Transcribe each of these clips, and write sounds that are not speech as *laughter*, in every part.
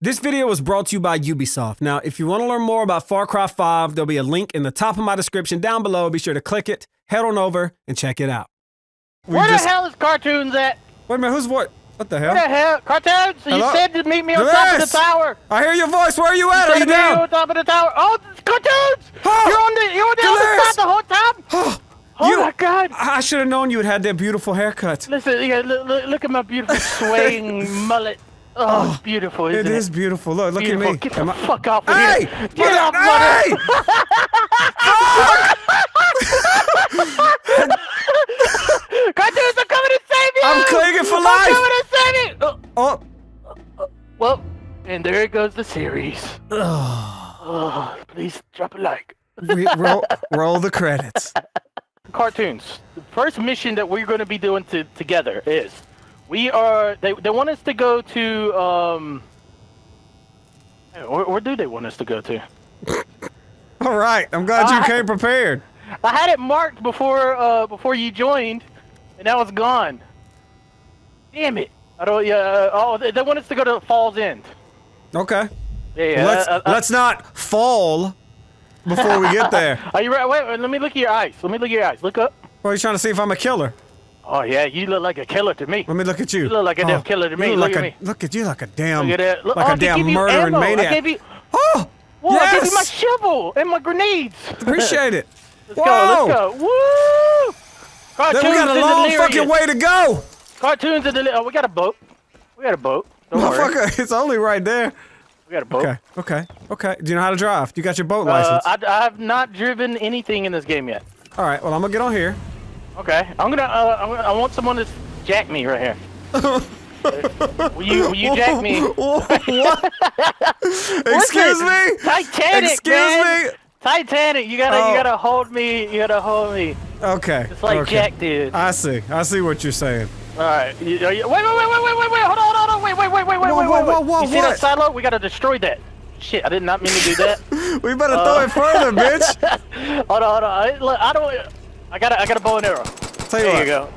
This video was brought to you by Ubisoft. Now, if you want to learn more about Far Cry 5, there'll be a link in the top of my description down below. Be sure to click it, head on over, and check it out. We Where just- the hell is cartoons at? Wait a minute, who's what? What the hell? Where the hell? Cartoons? Hello? You said to meet me on top of the tower. I hear your voice. Where are you at? You Are you to meet me down? on top of the tower. Oh, cartoons! Oh! You're on the you're on the Delirious! other side the whole time. *gasps* Oh You- my god! I should have known you had had that beautiful haircut. Listen, yeah, look, look at my beautiful *laughs* swaying mullet. Oh, it's oh, beautiful, isn't It it? is beautiful. Look, look beautiful. at me. Get the Am I- fuck off of Hey! here. Get What off, the- mother. Hey! Cartoons are coming to save you! I'm clinging for I'm life! coming to save you! Oh, Oh. well, and there it goes the series. *sighs* Oh, please drop a like. Re- roll, roll the credits. *laughs* cartoons. The first mission that we're going to be doing to, together is we are. They, they want us to go to. Um, where, where do they want us to go to? *laughs* All right. I'm glad you Ah. came prepared. I had it marked before uh, before you joined, and now it's gone. Damn it! I don't. Yeah. Uh, oh, they, they want us to go to Falls End. Okay. Yeah. yeah let's uh, uh, let's not fall before we get there. *laughs* Are you right? Wait, wait. Let me look at your eyes. Let me look at your eyes. Look up. Well, you trying to see if I'm a killer? Oh yeah, you look like a killer to me. Let me look at you. You look like a damn Oh, killer to me. Look, Look like at a, Look at you like a damn, Look at that. Look, like oh, a damn murdering maniac. I gave you. oh, Whoa, I gave you my shovel and my grenades. *laughs* Appreciate it. *laughs* Let's Whoa. go, let's go. Woo! Cartoons Then we got a long fucking way to go. Cartoons and delirious. Oh, we got a boat. We got a boat. Don't worry. Motherfucker, *laughs* it's only right there. We got a boat. Okay, okay, okay. Do you know how to drive? You got your boat Uh, license? I, I have not driven anything in this game yet. All right. Well, I'm gonna get on here. Okay, I'm gonna. Uh, I'm gonna I want someone to jack me right here. *laughs* will you? Will you jack me? *laughs* what? *laughs* Excuse me. Titanic, Excuse man. me. Titanic. You gotta. Oh. You gotta hold me. You gotta hold me. Okay. It's like okay. Jack did. I see. I see what you're saying. All right. You, you, wait, wait, wait, wait, wait, wait, wait. Hold on, hold on. Wait, wait, wait, wait, wait, Whoa, wait, whoa, wait, wait. whoa, whoa, you see that silo? We gotta destroy that. Shit, I did not mean to do that. We better Uh. throw it further, bitch. hold on, hold on. I, look, I don't. I got. A, I got a bow and arrow. Tell you There what. you go.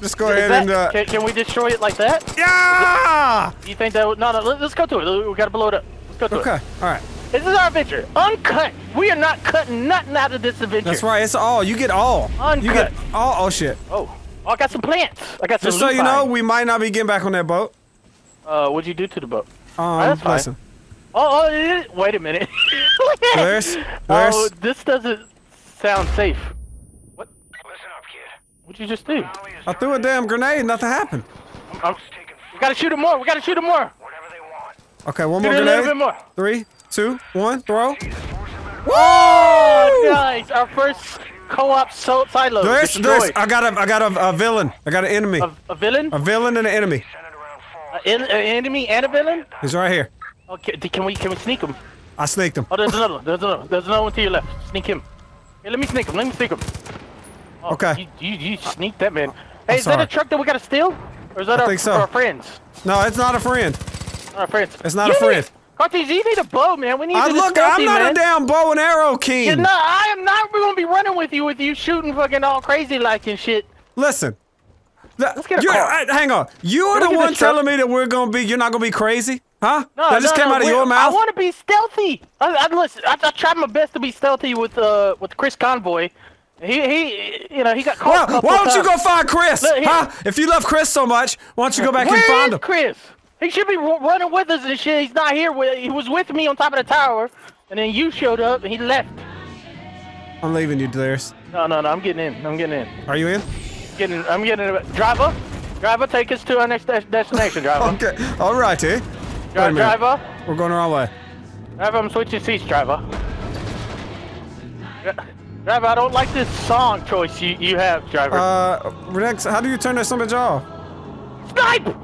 Just go Is ahead that- and. Uh, can, can we destroy it like that? yeah. You think that? would- No, no. Let, let's go to it. We gotta blow it up. Let's go to it. Okay. All right. This is our adventure. Uncut. We are not cutting nothing out of this adventure. That's right. It's all. You get all. You get Uncut. all. Oh shit. Oh. oh, I got some plants. I got some. Just so you know, we might not be getting back on that boat. Uh, what'd you do to the boat? Um, that's fine. listen. Oh, oh, wait a minute. *laughs* Look at There's- it. there's- Oh, this doesn't sound safe. What? Listen up, kid. What'd you just do? I threw a damn grenade. Nothing happened. Oh, we gotta shoot him more. We gotta shoot him more. whatever they want. Okay, one more it a grenade. bit more. Three, two, one, throw. Jesus, force them out. Oh, nice. Our first co-op so- silo There's, destroyed. there's. I got a, I got a, a villain. I got an enemy. a, a villain, A villain and an enemy. Send it around an falls. en- an enemy, and a villain. He's right here. Okay, can we can we sneak him? I sneaked him. Oh, there's another one. There's another. one. There's another one to your left. Sneak him. Hey, let me sneak him. Let me sneak him. Oh, Okay. You, you, you sneaked that man. Hey, is that a truck that we gotta steal? Or is that I our, think so. our friends? No, it's not a friend. Our friends. It's not You a friend. Cartes, you need a bow, man. We need I to look. I'm not man. a damn bow and arrow king. You're not, I am not gonna be running with you with you shooting fucking all crazy like and shit. Listen. Let's get a car. hang on. You are the one telling me that we're gonna be. You're not gonna be crazy, huh? No, that just no, came no, out of your mouth. I want to be stealthy. I, I listen. I, I tried my best to be stealthy with uh with Chris Convoy. He he, you know, he got caught. Well, why don't you go find Chris? Look huh? If you love Chris so much, why don't you go back and find him? Chris? He should be running with us and shit. He's not here. With, he was with me on top of the tower, and then you showed up and he left. I'm leaving you, Darius. No, no, no. I'm getting in. I'm getting in. Are you in? Getting. I'm getting in. Driver, driver, take us to our next des- destination. Driver, *laughs* Okay. All righty. Dri- driver, We're going the wrong way. driver. I'm switching seats. Driver. Dri- Driver, I don't like this song choice you, you have, driver. Uh, Rex, how do you turn that summage off? Snipe! *laughs* Did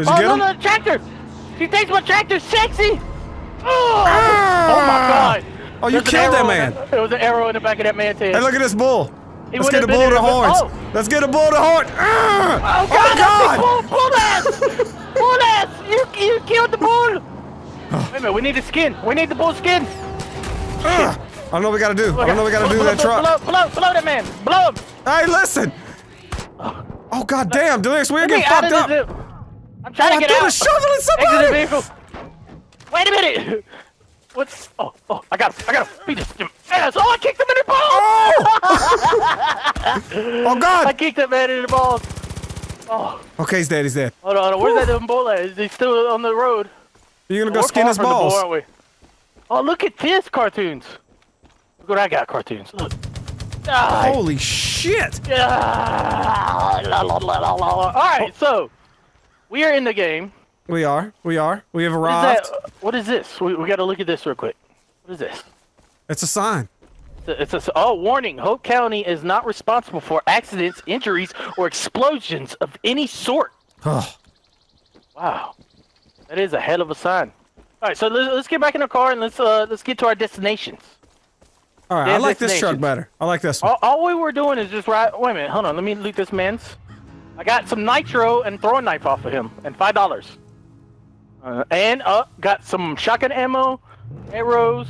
you Oh, get no, him? no, tractor! She thinks my tractor's sexy! Oh, Ah! oh my god! Oh, you There's killed that man. the- There was an arrow in the back of that man's head. Hey, look at this bull. He Let's get the bull to the- horns. oh. Let's get the bull to horn. Ah! Oh god! God! Bull, bull ass! *laughs* bull ass! You, you killed the bull! Wait a minute, we need the skin. We need the bull skin. Ah! I don't know what we gotta do. I don't know what we gotta do with that truck. Blow, blow, blow that man. Blow him. Hey, listen. Oh god damn, Delirious, we're getting fucked up. I'm trying Oh, to get threw out. a shovel at Exit the vehicle. Wait a minute. *laughs* What's? Oh, oh, I got, I got to beat this ass. Oh, I kicked him in the balls. Oh! *laughs* oh I kicked that man in the balls. Oh, Okay, he's dead. He's dead. hold on, hold on. Where's that dumb bull at? Is he still on the road? You're gonna go We're skin his the balls. aren't we? Oh, look at this cartoons. Look what I got, cartoons. Look. Die. Holy shit! Ah, la, la, la, la, la. All right, so we are in the game. We are. We are. We have arrived. that? What is this? We, we got to look at this real quick. What is this? It's a sign. It's a, it's a, oh, warning. Hope County is not responsible for accidents, injuries, or explosions of any sort. Wow. That is a hell of a sign. All right, so let's, let's get back in the car and let's uh let's get to our destinations. all right. I like this truck better. I like this one. All, all we were doing is just ride. Wait a minute, hold on. Let me loot this man's. I got some nitro and throwing knife off of him, and five dollars. Uh, and uh, got some shotgun ammo, arrows,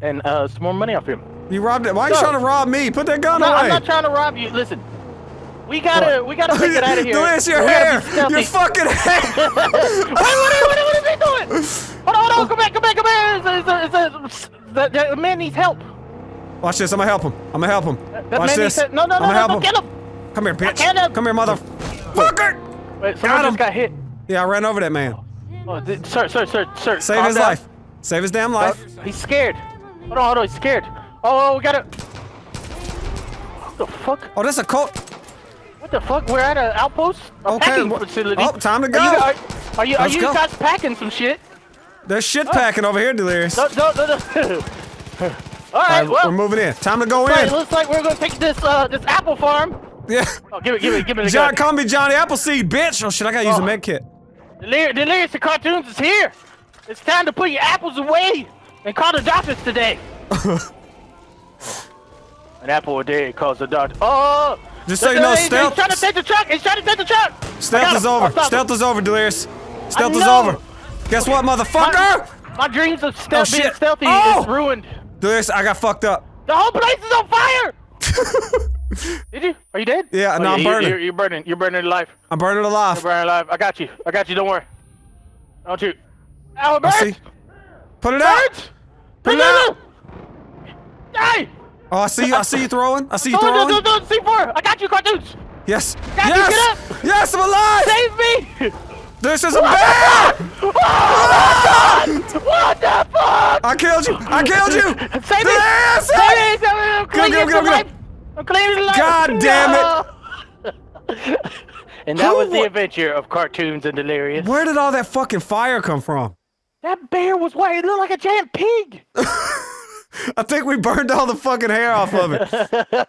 and uh, some more money off him. You robbed it. Why are you trying to rob me? Put that gun No, away. I'm not trying to rob you. Listen, we gotta we gotta make it out of *laughs* here. Louis, your We hair. Your fucking hair. Wait, what, are, what, what are they doing? *laughs* Oh, hold on, hold come back, come back, come back. It's it's it's the, the man needs help. Watch this. I'm gonna help him. I'm gonna help him. That Watch this. help. No, no, I'm no, gonna no, him. kill him. Come here, bitch. can't Come here, motherfucker. Wait, someone Got just got hit. Yeah, I ran over that man. Oh, sir, sir, sir, sir. Save calm his down. life. Save his damn life. Oh, he's scared. Hold on, hold on, he's scared. Oh, oh, we got it. What the fuck? Oh, that's a cult. What the fuck? We're at an outpost, a Okay, packing facility. oh, time to Are go. you, are, are you, are you guys packing some shit? There's shit packing over here, Delirious. No, no, no, no. *laughs* All All right, well, we're moving in. Time to go looks like, in. looks like we're gonna take this uh this apple farm. Yeah. Oh, give it, give it, give it John, gun. call me Johnny Appleseed, bitch. Oh shit, I gotta use a Oh. med kit. Delir- Delirious the cartoons is here. It's time to put your apples away and call the doctors today. *laughs* An apple a day calls the doctor. Oh! Just so you know, he's, he's stealth- trying to take the truck. He's trying to take the truck. Stealth is over. Oh, Stealth him. is over, Delirious. Stealth is over. Guess what, motherfucker? My dreams of Oh, being stealthy Oh! is ruined. This, I got fucked up. The whole place is on fire. *laughs* Did you? Are you dead? Yeah, Oh, no, I'm you're- burning. You're, you're burning. You're burning alive. I'm burning alive. You're burning alive. I got you. I got you. Don't worry. Don't you? Ow, it I burns. see. Put it out. Put it out. Hey! Oh, I see you. I see you throwing. I see you No, no, throwing. no, no, C4! I got you, cartoons! Yes. Got you, Yes. get up. Yes, I'm alive. Save me! This is a bear. What the fuck? I killed you. I killed you. Save me! Save me! Save me! I'm Go, go, go, go. life! I'm clinging to life! God damn it! and that Who was the adventure of cartoons and delirious. Where did all that fucking fire come from? That bear was white. It looked like a giant pig. *laughs* I think we burned all the fucking hair off of it.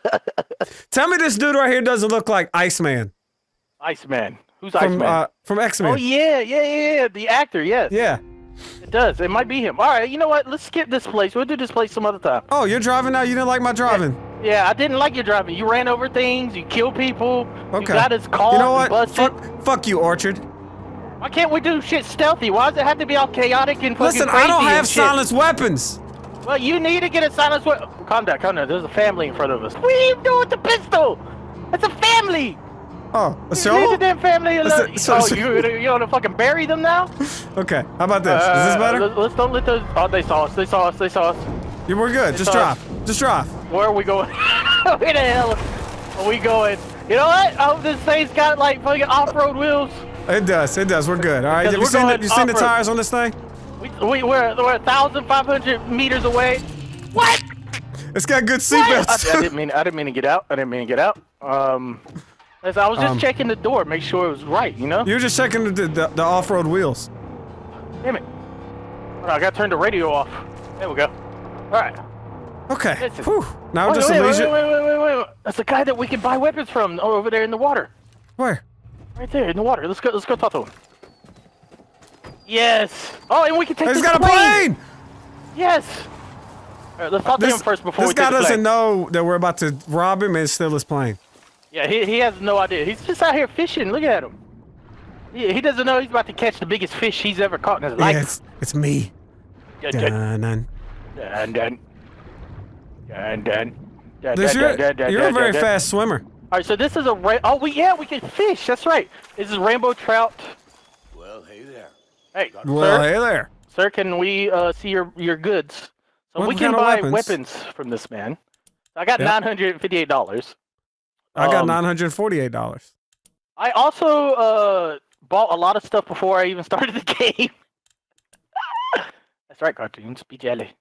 *laughs* Tell me this dude right here doesn't look like Iceman Iceman. Who's from Iceman? uh, from X Men. oh yeah, yeah, yeah, yeah. The actor, yes. yeah. It does. It might be him. All right. You know what? Let's skip this place. We'll do this place some other time. Oh, you're driving now. You didn't like my driving. Yeah, I didn't like your driving. You ran over things. You killed people. Okay. You got us caught You know what? Fuck, fuck you, Orchard. Why can't we do shit stealthy? Why does it have to be all chaotic and fucking crazy? Listen, crazy I don't have silenced weapons. Well, you need to get a silenced weapon. Calm down, calm down. There's a family in front of us. What are you doing with the pistol? It's a family. Oh, a You leave the damn family alone. Listen, so- oh, you *laughs* you want to fucking bury them now? Okay, how about this? Is this Uh, better? let- Let's don't let those. Oh, they saw us. They saw us. They saw us. Yeah, we're good. Just it's drive. us. Just drive. Where are we going? *laughs* Where the hell are we going? You know what? I hope this thing's got like fucking off-road wheels. It does. It does. We're good. All right. Have you seen the, you seen the tires on this thing? We, we we're we're a thousand five hundred meters away. What? It's got good What? *laughs* I, I seatbelts. didn't mean I didn't mean to get out. I didn't mean to get out. Um, as I was just Um, checking the door, make sure it was right. You know? You're just checking the, the, the off-road wheels. Damn it! On, I gotta turn the radio off. There we go. All right. Okay. Listen. Whew. Now we're Wait, just wait, a wait, leisure. wait, wait, wait, wait, wait. That's the guy that we can buy weapons from over there in the water. Where? Right there in the water. Let's go. Let's go talk to him. Yes. Oh, and we can take He's this got a plane. Yes. All right, let's talk to him first before this we guy take the doesn't know that we're about to rob him and steal his plane. Yeah, he, he has no idea. He's just out here fishing. Look at him. He, he doesn't know he's about to catch the biggest fish he's ever caught in his Yeah, life. it's, it's me. Dun, dun, Dun, dun. dun, dun. Dun, dun. Dun, This- You're, dun, dun, you're a very dun. fast swimmer. All right, so this is a ra- oh we yeah we can fish. That's right. This is rainbow trout Well, Hey there. Hey, Well, sir, hey there. sir, can we uh, see your your goods? So What we can buy weapons? weapons? from this man. I got Yep. nine hundred and fifty-eight dollars. I got Um, nine hundred forty-eight dollars. I also uh, bought a lot of stuff before I even *laughs* started the game. *laughs* That's right, cartoons. Be jelly.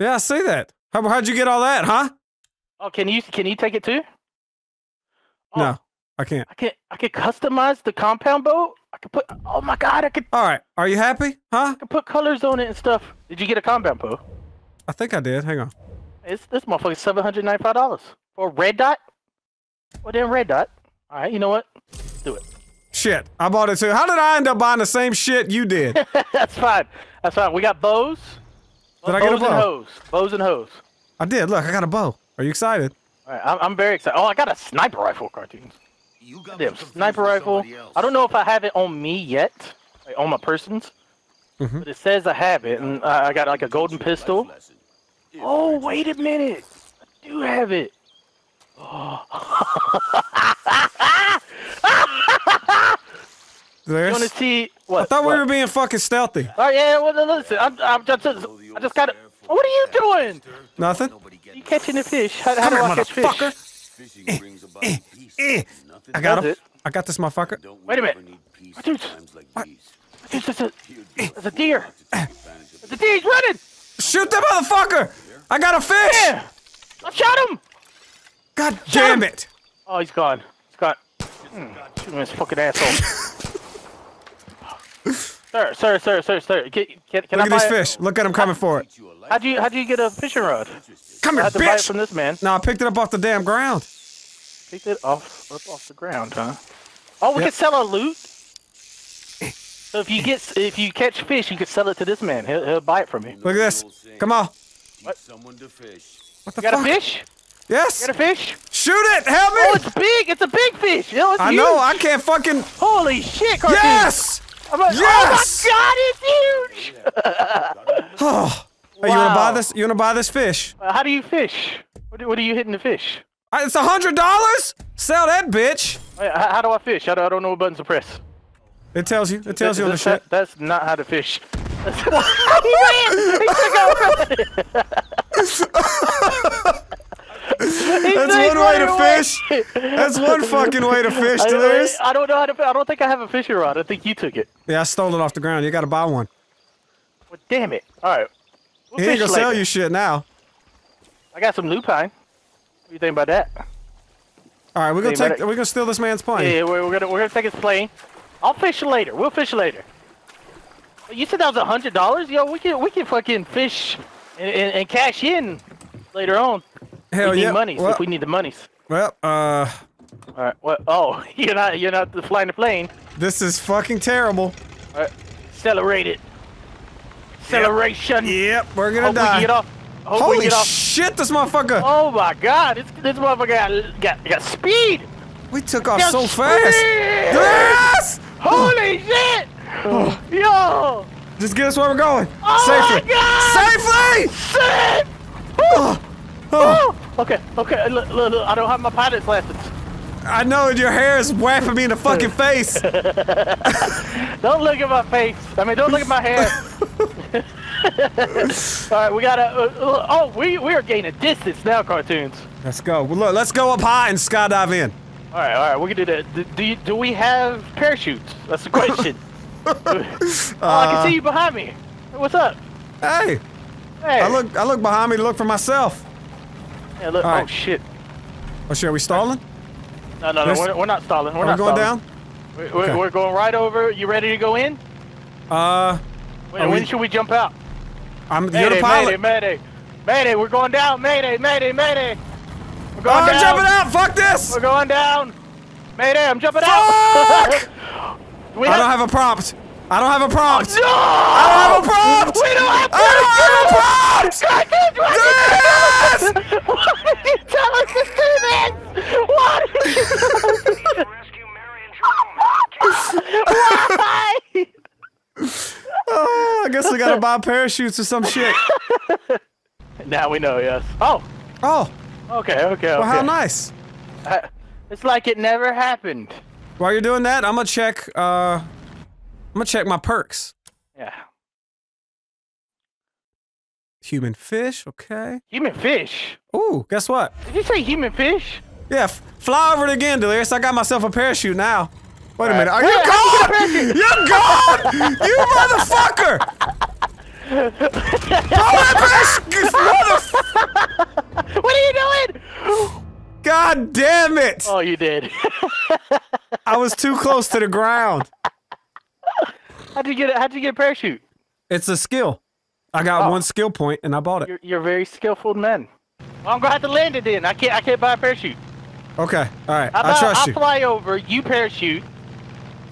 Yeah, I see that. How, how'd you get all that, huh? Oh, can you can you take it too? Oh, No, I can't. I can I can customize the compound boat. I can put. Oh my god, I could All right, are you happy, huh? I can put colors on it and stuff. Did you get a compound boat? I think I did. Hang on. It's this motherfucker's seven hundred ninety-five dollars for a red dot. Well, then red dot. All right, you know what? Do it. Shit, I bought it too. How did I end up buying the same shit you did? *laughs* That's fine. That's fine. We got bows. Did I get a bows and bow? hose. Bows and hose. I did. Look, I got a bow. Are you excited? All right, I'm, I'm very excited. Oh, I got a sniper rifle, cartoons. You got Damn, sniper rifle. I don't know if I have it on me yet, like on my persons, Mhm. but it says I have it, and I I got like a golden pistol. Oh, wait a minute. I do have it. You want to see what? I thought we were being fucking stealthy. Oh yeah, well listen, I'm, I'm just, I just got it. What are you doing? Nothing. You catching a fish? How, how do I catch fish? motherfucker. Fishing brings about eh, peace. eh. Nothing I got him. I got this motherfucker. Wait a minute. ever need peace What, dude? in times like What? There's, a, there's a deer. advantage There's a deer. He's running. Shoot that motherfucker! I got a fish! Yeah. I shot him. God damn it! Oh, he's gone. He's gone. Shoot him his fucking asshole. *laughs* sir, sir, sir, sir, sir. Can, can, can Look I at buy these it? fish. Look at him coming for it. you a life. How'd you how'd you get a fishing rod? Come I here, had to buy it bitch! from this man. No, I picked it up off the damn ground. Picked it off up off the ground, huh? Oh, we Yep. can sell our loot. *laughs* So if you get if you catch fish, you can sell it to this man. He'll, he'll buy it from you. Look at this. Come on. Need someone to fish. What the You got fuck? a fish? Yes! Get a fish? Shoot it! Help me! Oh, it's big. It's a big fish. Yo, it's I huge. know, I can't fucking. Holy shit, cartoon. Yes! I'm like, Yes! Oh my god, it's huge. *laughs* Oh. Hey, you wanna buy this? You wanna buy this fish? Uh, How do you fish? What, what are you hitting the fish? Uh, It's a hundred dollars? Sell that bitch! Wait, How, how do I fish? I don't, I don't know what buttons to press. It tells you. It tells you on the shit. That's not how to fish. *laughs* *laughs* he ran! He took off. That's one way to fish. That's one fucking way to *laughs* fish, I, Delirious. I don't know how to. I don't think I have a fishing rod. I think you took it. Yeah, I stole it off the ground. You gotta buy one. Well, damn it! All right. We'll He ain't gonna sell you shit now. I got some lupine. What do you think about that? All right, we're gonna take. We're gonna steal this man's plane. Yeah, we're, we're gonna we're gonna take his plane. I'll fish later. We'll fish later. You said that was a hundred dollars. Yo, we can we can fucking fish and, and, and cash in later on. Hell we need yeah. monies Well, if we need the monies. well, uh, All right. What? Oh, *laughs* you're not you're not flying the plane. this is fucking terrible. All right. Accelerate it. Acceleration. Yep, we're gonna Hope die. can get off. Hope Holy can get off. shit, this motherfucker! Oh my God! This this motherfucker got got, got speed. we took off Got so speed! fast. Yes! Holy shit! *sighs* Yo! Just get us where we're going. Oh Safely. my God! Safely! Safe! Oh, oh, Oh, okay, okay. Look, look, look, I don't have my pilot's license. I know your hair is whapping me in the fucking *laughs* face. *laughs* Don't look at my face. I mean, don't look at my hair. *laughs* All right, we gotta. Uh, uh, oh, we we are gaining distance now, cartoons. Let's go. Well, look, let's go up high and skydive in. All right, all right, we can do that. Do, do, you, do we have parachutes? That's the question. oh, I can see you behind me. What's up? Hey, Hey. I look. I look behind me to look for myself. Yeah, look. all Oh shit. Oh shit, are we stalling? No, no, no. We're, we're not stalling. We're Are we not going stalling. down? We're, we're, Okay. we're going right over. You ready to go in? Uh, When, when we- should we jump out? I'm you're Mayday, the pilot. Mayday, Mayday, Mayday, we're going down. Mayday, Mayday, Mayday. We're going Oh, going I'm jumping out. Fuck this. We're going down. Mayday, I'm jumping Fuck! out. *laughs* we I don't have a prompt. I don't have a prompt. No! I don't have a prompt. We don't have I don't have a prompt. Cartoons, why did you tell us to do this? Why did you tell us to do Drone. Why? *laughs* Oh, I guess we gotta buy parachutes or some shit. *laughs* Now we know, yes. Oh, Oh, okay, okay, well, how okay. nice. Uh, It's like it never happened. While you're doing that, I'm gonna check. Uh, I'm gonna check my perks. Yeah. Human fish, okay. Human fish. Ooh, guess what? Did you say human fish? Yeah, f- fly over it again, Delirious. I got myself a parachute now. Wait a minute. Are you gone? you You're gone! You motherfucker! *laughs* Throw that What are you doing? God damn it! Oh, you did. *laughs* I was too close to the ground. How'd you get? How'd you get a parachute? It's a skill. I got Oh. one skill point and I bought it. You're, you're very skillful man. Well, I'm gonna have to land it then. I can't. I can't buy a parachute. Okay, all right. How I about trust I'll you. fly over, you parachute,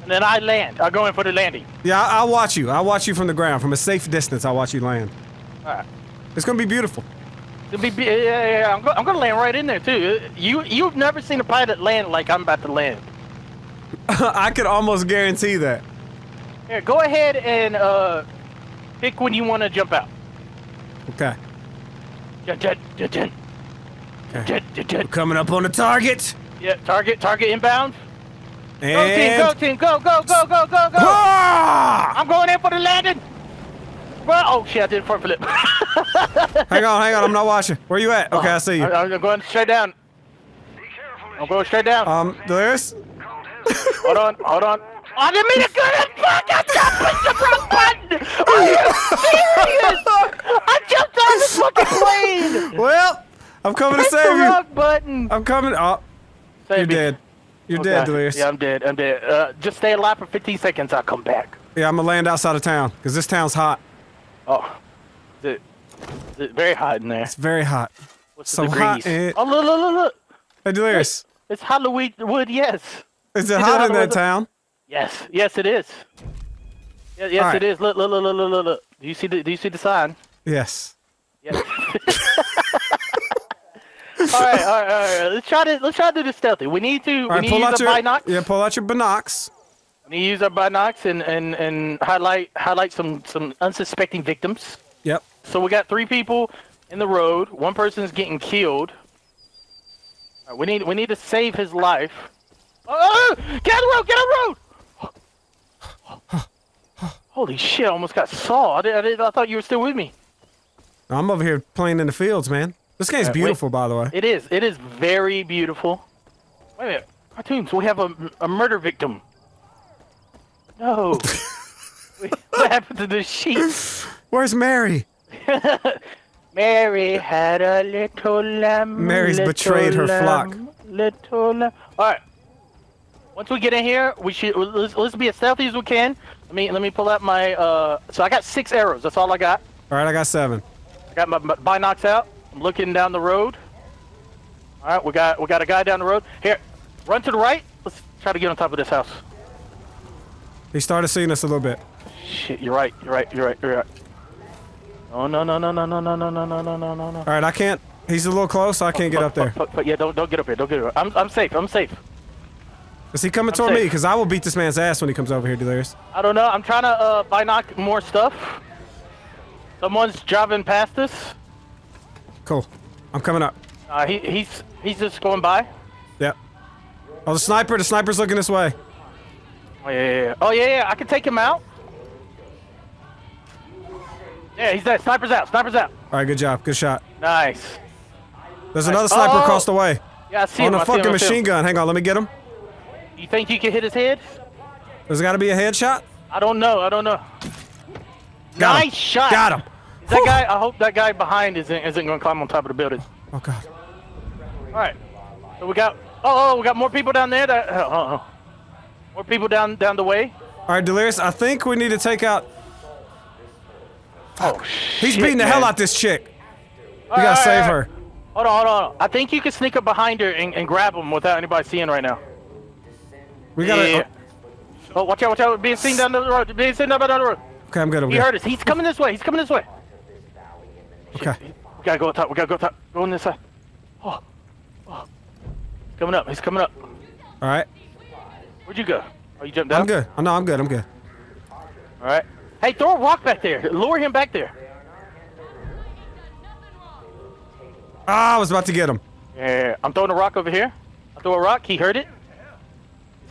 and then I land. I go in for the landing. Yeah, I- I'll watch you. I'll watch you from the ground. From a safe distance, I'll watch you land. Alright. It's gonna be beautiful. It'll be, be- yeah, yeah, yeah. I'm, go, I'm gonna land right in there too. You you've never seen a pilot land like I'm about to land. *laughs* I could almost guarantee that. Here, go ahead and uh, pick when you want to jump out. Okay. Dun, dun, dun, dun. Okay. Dun, dun, dun. Coming up on the target. Yeah, target, target inbound. Go team, go team, go, go, go, go, go, go. Ah! I'm going in for the landing. Well, oh shit, I did a front flip. *laughs* Hang on, hang on. I'm not watching. Where you at? Okay, I see you. I, I'm going straight down. Be careful. I'm going straight down. Um, Delirious? Hold on, hold on. I didn't mean to go that fuck! I jumped the wrong button! Are you serious? I jumped on the fucking plane! Well, I'm coming to Press the save you. wrong button! I'm coming. Oh, Save you're me. dead. You're Okay. dead, Delirious. Yeah, I'm dead. I'm dead. Uh, just stay alive for 15 seconds. I'll come back. Yeah, I'm gonna land outside of town because this town's hot. Oh, is it, is it very hot in there? It's very hot. What's so the hot, degrees? eh? Oh, look, look, look, look. Hey, Delirious. It's Halloween wood. Yes. Is it Is it hot hot in that over- town? Yes. Yes, it is. Yeah, yes, All it right. is. Look, look, look, look, look, look. Do you see the? Do you see the sign? Yes. Yeah. *laughs* all right, all right, all right. Let's try to let's try to do this stealthy. We need to All we right, need pull to out use your our binocs. yeah, pull out your binocs. We need to use our binocs and, and, and highlight highlight some some unsuspecting victims. Yep. So we got three people in the road. One person's getting killed. Right, we need we need to save his life. Oh, oh get on the road! Get on the road! Holy shit! I almost got saw. I, did, I, did, I thought you were still with me. I'm over here playing in the fields, man. This game's right, wait. beautiful, by the way. It is. It is very beautiful. Wait a minute. Cartoons, we have a, a murder victim. No. *laughs* Wait, what happened to the sheep? Where's Mary? *laughs* Mary had a little lamb. Mary's little betrayed her flock. Little lamb. All right. Once we get in here, we should let's, let's be as stealthy as we can. Let me let me pull out my uh. So I got six arrows. That's all I got. All right, I got seven. I got my, my binocs out. I'm looking down the road. All right, we got we got a guy down the road. Here, run to the right. Let's try to get on top of this house. He started seeing us a little bit. Shit, you're right. You're right. You're right. You're right. Oh no no no no no no no no no no no no no. All right, I can't. He's a little close. So I can't get up there. But, but yeah, don't don't get up here. Don't get up. Here. I'm I'm safe. I'm safe. Is he coming toward me? Because I will beat this man's ass when he comes over here, Delirious. I don't know. I'm trying to uh knock more stuff. Someone's driving past us. Cool. I'm coming up. Uh, he he's he's just going by. Yep. Oh, the sniper. The sniper's looking this way. Oh yeah, yeah, yeah. Oh yeah, yeah. I can take him out. Yeah, he's there. Sniper's out. Sniper's out. All right, good job. Good shot. Nice. There's another sniper Oh! across the way. Yeah, I see On him. a I see him, fucking him. machine gun. Hang on, let me get him. You think you can hit his head? There's got to be a headshot. I don't know. I don't know. Got him. nice shot. Got him. Is that Whew. guy? I hope that guy behind isn't isn't going to climb on top of the building. Oh god. All right. So we got. Oh, oh, we got more people down there. That. Oh, oh. More people down down the way. All right, Delirious. I think we need to take out. Oh He's shit, beating the man. hell out this chick. All We right, gotta all save right, her. Hold on, hold on. hold on. I think you can sneak up behind her and, and grab him without anybody seeing right now. We gotta. Yeah. Oh, watch out, watch out. Being seen down the road. Being seen down the road. okay, I'm good. I'm He good. heard us. He's coming this way. He's coming this way. Okay. We gotta go up top. We gotta go up top. Go on this side. Oh. oh. He's coming up. He's coming up. All right. Where'd you go? Oh, you jumped down? I'm good. Oh, no, I'm good. I'm good. All right. Hey, throw a rock back there. Lure him back there. Ah, I was about to get him. Yeah, I'm throwing a rock over here. I throw a rock. He heard it.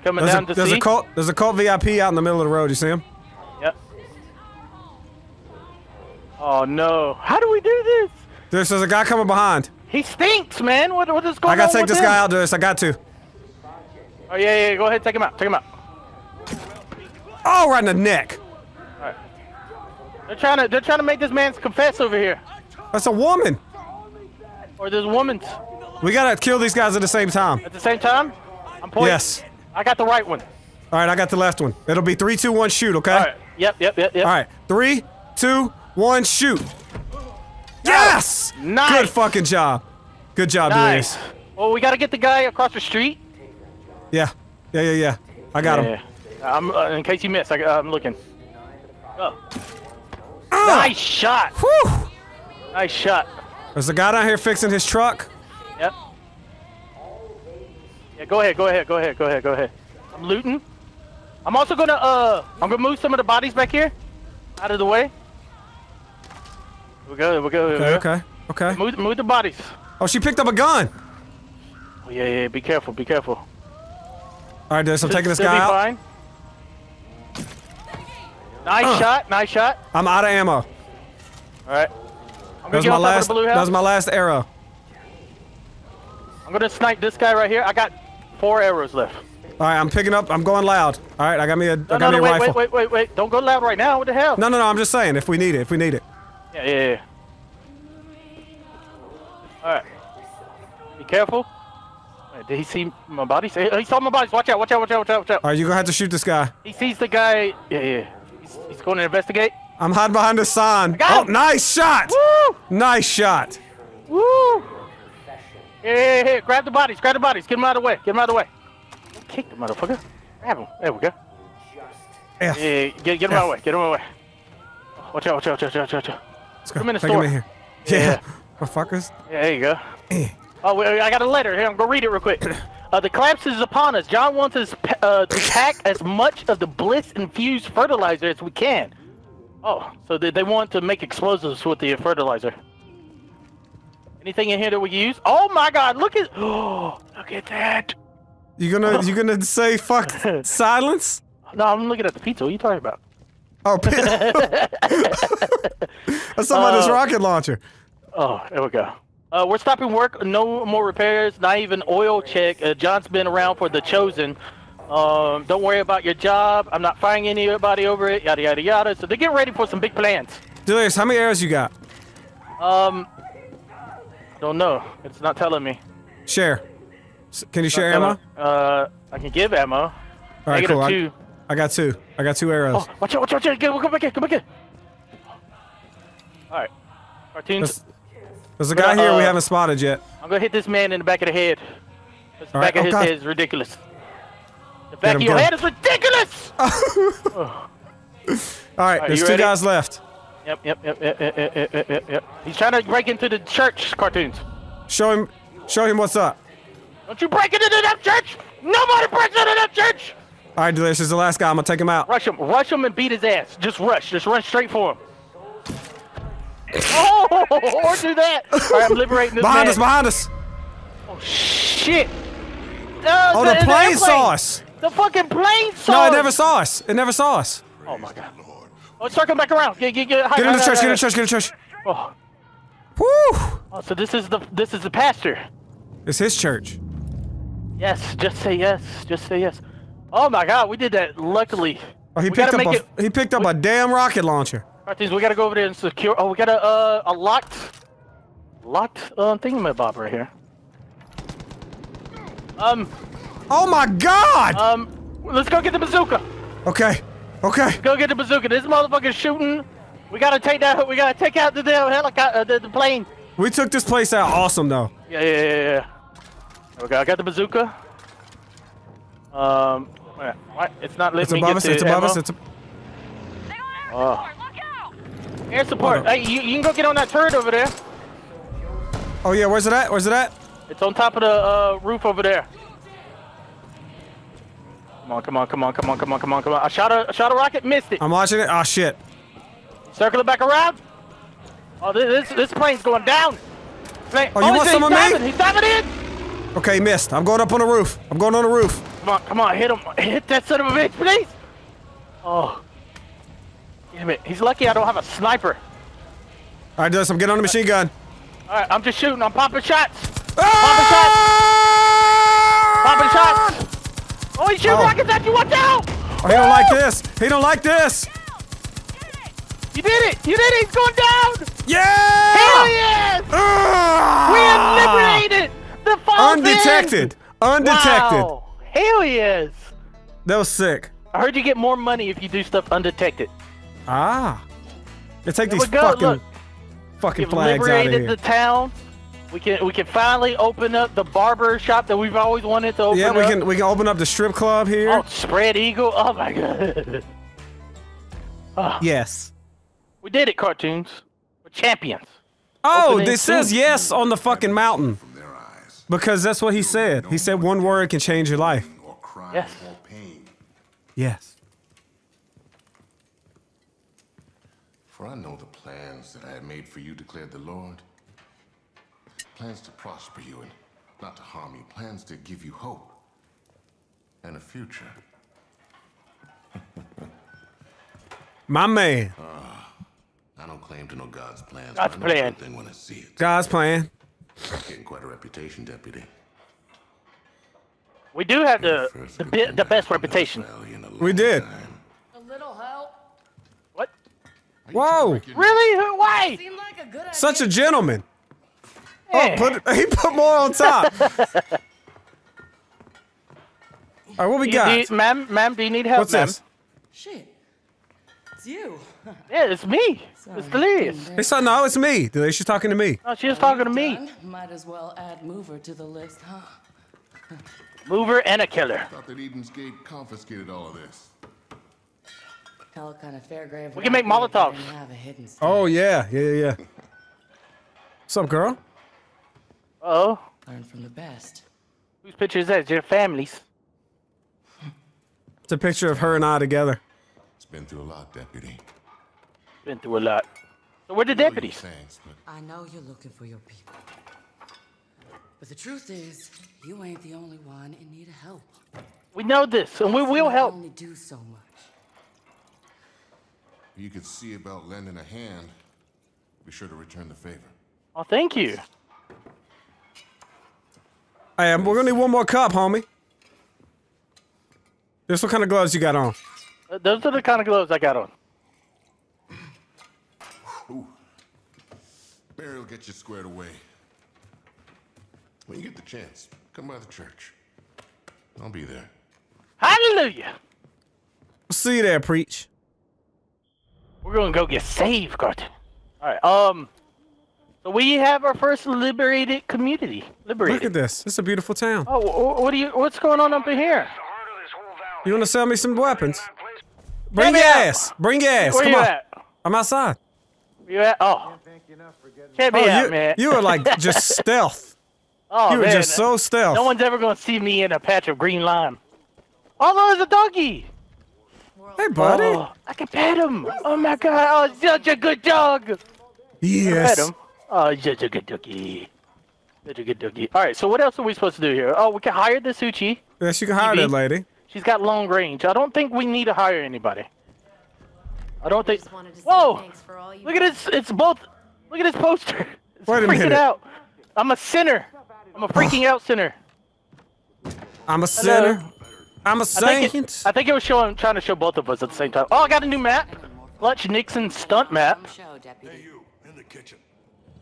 Coming there's down a, to there's. A cult, there's a cult VIP out in the middle of the road. You see him? Yep. Oh, no. How do we do this? There's, there's a guy coming behind. He stinks, man. What, what is going on I gotta on take this him? guy out, this. I got to. Oh, yeah, yeah. Go ahead. Take him out. Take him out. Oh, right in the neck. They're trying to they're trying to make this man confess over here. That's a woman. Or there's a woman's. We gotta kill these guys at the same time. At the same time? I'm pointing. Yes. I got the right one. All right, I got the left one. It'll be three, two, one, shoot. Okay. All right. Yep. Yep. Yep. Yep. All right. Three, two, one, shoot. Yes. Nice. Good fucking job. Good job, Nice. Darius. Well, we got to get the guy across the street. Yeah. Yeah, yeah, yeah. I got him. I'm, uh, in case you missed, I, I'm looking. Oh. Ah! Nice shot. Whew. Nice shot. There's a guy down here fixing his truck. Yep. Yeah, go ahead, go ahead, go ahead, go ahead, go ahead. I'm looting. I'm also gonna uh I'm gonna move some of the bodies back here. Out of the way. We go, here we go, here we Okay, go. okay, okay. Move move the bodies. Oh, she picked up a gun. Oh, yeah, yeah, be careful, be careful. All right, Darius, I'm taking this Still guy be out. fine. Nice Uh. shot, nice shot. I'm out of ammo. Alright. I'm That was my last. of That was my last arrow. I'm gonna snipe this guy right here. I got four arrows left. All right, I'm picking up. I'm going loud. All right, I got me a. I No, got no, me no, a wait, rifle. wait, wait, wait, wait. Don't go loud right now. What the hell? No, no, no. I'm just saying if we need it, if we need it. Yeah, yeah, yeah. Alright. Be careful. Wait, did he see my bodies? He saw my bodies. Watch out, watch out, watch out, watch out, watch out. All right, you're gonna have to shoot this guy. He sees the guy. Yeah, yeah. He's, he's going to investigate. I'm hiding behind the sign. Oh, nice shot! Woo! Nice shot. Woo! Yeah, yeah, yeah. Grab the bodies, grab the bodies. Get them out of the way. Get them out of the way. Kick the motherfucker. Grab him. There we go. F. Yeah. Get, get him out of the way. Get him out of the way. Watch out, watch out, watch out, watch out, watch out. Let's go. Come in the Take store. him in here. Yeah. Yeah. Motherfuckers. Yeah, there you go. Eh. Oh, I got a letter. Here, I'm gonna read it real quick. *clears throat* Uh, the collapse is upon us. John wants us uh, to *laughs* pack as much of the bliss-infused fertilizer as we can. Oh, so they, they want to make explosives with the fertilizer. Anything in here that we use? Oh my God! Look at oh, *gasps* look at that. You gonna you gonna *laughs* say fuck silence? No, I'm looking at the pizza. What are you talking about? Oh, pizza! *laughs* that's somebody's Uh, rocket launcher. Oh, there we go. Uh, we're stopping work. No more repairs. Not even oil check. Uh, John's been around for the chosen. Um, don't worry about your job. I'm not firing anybody over it. Yada yada yada. So they're getting ready for some big plans. Delius, how many arrows you got? Um, don't know. It's not telling me. Share. Can you share ammo? Uh, I can give ammo. All right, Negative cool. I, two. I got two. I got two arrows. Oh, watch out! Watch out! Watch out! Come back here! Come back here! All right. Cartoons. There's, there's a guy gonna, here we uh, haven't spotted yet. I'm gonna hit this man in the back of the head. The All back right, of oh, his God. head is ridiculous. The back of your get head is ridiculous! *laughs* All right, there's two ready? guys left. Yep, yep, yep, yep, yep, yep, yep, yep. He's trying to break into the church cartoons. Show him. Show him what's up. Don't you break into that church! Nobody breaks into that church! All right, Delius, this is the last guy. I'm gonna take him out. Rush him, rush him and beat his ass. Just rush, just run straight for him. *laughs* Oh, or do that. All right, I'm liberating this Behind man. us! Behind us! Oh, shit. No, Oh, the plane airplane. saw us. The fucking plane saw No, it never saw us. It never saw us. Oh my god. Oh, circle back around. Get, get, get, Get in the church. Get in the church. Get in the church. Oh. Woo! oh, so this is the this is the pastor. It's his church. Yes, just say yes. Just say yes. Oh my god, we did that luckily. Oh, he we picked up a it. he picked up a damn rocket launcher. Cartoons, we gotta go over there and secure. Oh, we got a uh, a locked, locked uh, thingamabob right here. Um, Oh my God! um, let's go get the bazooka. Okay. Okay. Go get the bazooka. This motherfucker's shooting. We gotta take that. We gotta take out the damn helicopter, uh, the, the plane. We took this place out awesome though. Yeah, yeah, yeah, yeah. Okay, I got the bazooka. Um, what? It's not letting It's me above get us. the It's above ammo? us. It's. A, Oh. Air support. Hey, you, you can go get on that turret over there. oh yeah, where's it at? Where's it at? It's on top of the uh, roof over there. Come on, come on, come on, come on, come on, come on, come on. I shot a, I shot a rocket, missed it. I'm watching it. Oh shit. Circle it back around. Oh, this this, this plane's going down. Plane. Oh, you want he's, some of me? He's diving in. Okay, missed. I'm going up on the roof. I'm going on the roof. Come on, come on, hit him. *laughs* Hit that son of a bitch, please. Oh. Damn it. He's lucky I don't have a sniper. All right, Dust, I'm getting on the machine gun. All right, I'm just shooting. I'm popping shots. Ah! Oh, he's shooting Oh. rockets at you. Watch out! Oh, he don't like this. He don't like this. You did it. You did it. He's going down. Yeah! Hell yes! Ah! We have liberated the fallen. Undetected. Undetected. Wow. Hell yes. That was sick. I heard you get more money if you do stuff undetected. Ah. Let's take There these fucking look. fucking flags out of here. liberated the town. We can we can finally open up the barber shop that we've always wanted to open yeah, we up. can we can open up the strip club here. Oh, spread eagle. Oh my god. Ah, *laughs* Yes. we did it, cartoons. We're champions. Oh, Opening this says yes on the fucking mountain. From their eyes, Because that's what he said. He said one word can change your life. Yes. Yes. For I know the plans that I have made for you, declared the Lord. Plans to prosper you and not to harm you. Plans to give you hope and a future. *laughs* My man. Ah, I don't claim to know God's plans. God's but I know plan. a thing when I see it. God's plan. Getting quite a reputation, deputy. We do have the the, good bi- thing the best found in this reputation. valley in a We did. time. A little help What? Are you trying to Whoa. Really? Who- Why? like a good idea. Such a gentleman. Hey. Oh, put he put more on top. *laughs* All right, what we Do you- got? do you- ma'am, ma'am, do you need help, What's ma'am? this? Shit. It's you. *laughs* Yeah, it's me. It's delirious. It's not, no, it's me. She's talking to me. Oh, she was talking to me. Done? Might as well add mover to the list, huh? *laughs* Mover and a killer. thought that Eden's Gate confiscated all of this. Hell kind of fair grave. We can make Molotovs. Have a hidden state. Oh yeah, yeah, yeah, yeah. What's up, girl? Oh, Learn from the best. whose picture is that? It's your family's. It's a picture of her and I together. It's been through a lot, deputy. Been through a lot. So where the I deputies? Thanks, but I know you're looking for your people. But the truth is, you ain't the only one in need of help. We know this, and we will You help. only do so much. if you could see about lending a hand, be sure to return the favor. Oh, thank you. Hey, um, we're gonna need one more cup, homie. This what kind of gloves you got on? Uh, Those are the kind of gloves I got on. Ooh. Barry will get you squared away. When you get the chance, come by the church. I'll be there. Hallelujah. See you there, preach. We're gonna go get saved, Cartoon. All right. Um. So we have our first liberated community. Liberated. Look at this. It's a beautiful town. Oh, what do you? What's going on up in here? The heart of this whole valley. You wanna sell me some weapons? Bring me your ass. Bring your ass. Where Come you on. at? I'm outside. Where you at? Oh. Check me Oh, out, you, man. you are like *laughs* just stealth. oh, You were man. just so stealth. No one's ever gonna see me in a patch of green lime. Oh, there's a doggy. Hey, buddy. Oh, I can pet him. Oh my god. Oh, such a good dog. Pet yes. Uh, him. Oh, such a good doggy. Such a good doggy. All right. So what else are we supposed to do here? Oh, we can hire the Suchi. Yes, you can hire TV. that lady. She's got long range. I don't think we need to hire anybody. I don't think. Just wanted to say Whoa! thanks for all you Look at this. It's both. Look at this poster. It's Wait a freaking minute. out. I'm a sinner. I'm a freaking *sighs* out sinner. I'm a sinner. I'm a I think, saint. it, I think it was showing, trying to show both of us at the same time. Oh, I got a new map. Clutch Nixon stunt map. Some show, deputy. You, in the kitchen.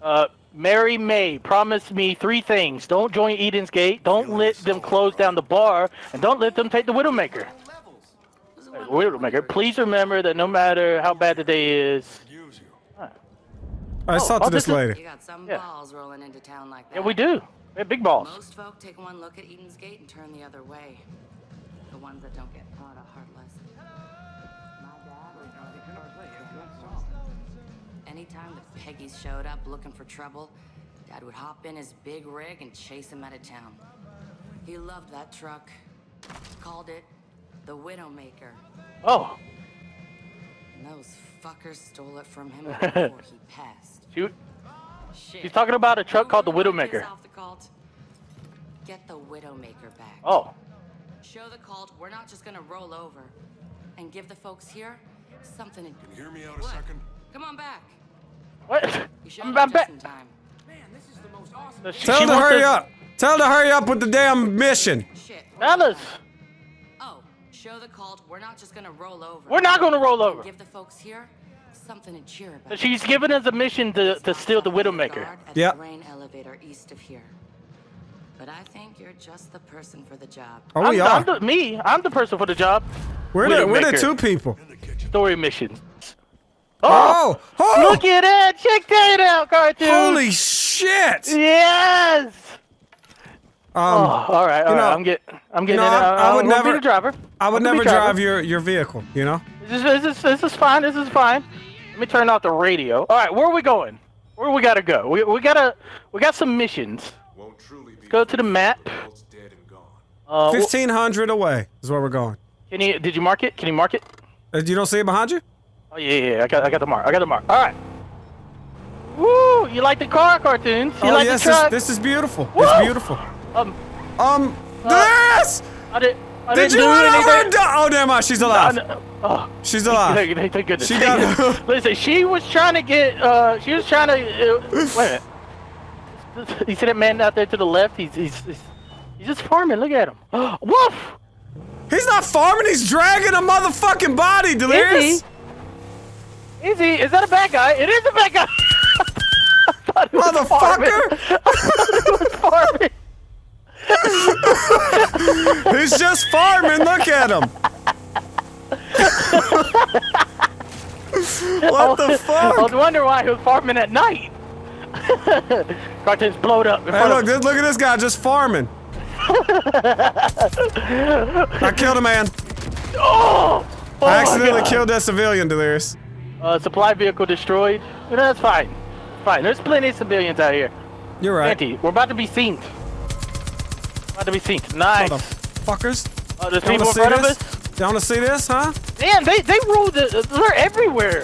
Uh, Mary May promise me three things. Don't join Eden's Gate. Don't let them close down the bar. And don't let them take the Widowmaker. Widowmaker. Please remember that no matter how bad the day is. Use you. Let's Oh, talk to oh, this this lady. You got some Yeah. balls rolling into town like that. Yeah, we do. We have big balls. Most folk take one look at Eden's Gate and turn the other way. The ones that don't get Anytime the Peggies showed up looking for trouble, Dad would hop in his big rig and chase him out of town. He loved that truck. Called it the Widowmaker. Oh, And those fuckers stole it from him *laughs* before he passed. shoot. Shit. She's talking about a truck called the Widowmaker. off the cult, Get the Widowmaker back. Oh, Show the cult we're not just gonna roll over. And give the folks here something to Can you hear me out a What? second? Come on back. What? You showed I'm, up I'm back. just in time. She- Tell she her to hurry up. Tell her to hurry up with the damn mission. Shit. Fellas, Oh, show the cult we're not just gonna roll over. we're not gonna roll over. Give the folks here something to cheer about. She's giving us a mission to, to steal the Widowmaker. Guard at Yep. the grain elevator east of here. But I think you're just the person for the job. Oh, I'm, we I'm the, me. I'm the person for the job. We're the, we're the two people. Story mission. Oh, Oh, oh, look at that! Check that out, cartoon. holy shit! Yes. Um, Oh, all right, all you right. know- I'm get, I'm getting. know, in. I- I, I would never- be the driver. I would never drive your your vehicle. You know. This is, this is this is fine. This is fine. Let me turn off the radio. All right, where are we going? Where we gotta go? We, we gotta we got some missions. Won't truly be Go to the map. world's dead and gone. Uh, Fifteen hundred away is where we're going. can you did you mark it? Can you mark it? Uh, You don't see it behind you? Oh yeah, yeah, yeah. I got I got the mark. I got the mark. All right. Woo! You like the car cartoons? You oh like yes, the this, truck? this is beautiful. Woo! It's beautiful. um, Um, Uh, this. I did. I Did you do anything. die? Oh, mind. She's alive. kn- Oh, She's thank, alive. thank, thank goodness. She thank got- goodness. *laughs* Listen, she was trying to get. Uh, she was trying to. Uh, wait a minute. *laughs* You see that man out there to the left? He's he's he's, he's just farming. Look at him. *gasps* Woof! He's not farming. He's dragging a motherfucking body, Delirious. Is he? Is that a bad guy? It is a bad guy. *laughs* I thought he was farming. Motherfucker! *laughs* I thought he was farming. *laughs* He's just farming. Look at him. what the fuck? I was wondering why he was farming at night. Cartoons blowed up. Hey, look, this, look at this guy just farming. I killed a man. Oh! Oh I accidentally killed that civilian, Delirious. Uh, supply vehicle destroyed. You know, that's fine. Fine. There's plenty of civilians out here. You're right. Auntie, we're about to be seen. About to be seen. Nice. Motherfuckers. Oh, there's people in front of this? us. You want to see this, huh? Damn, they they rule the. They're everywhere.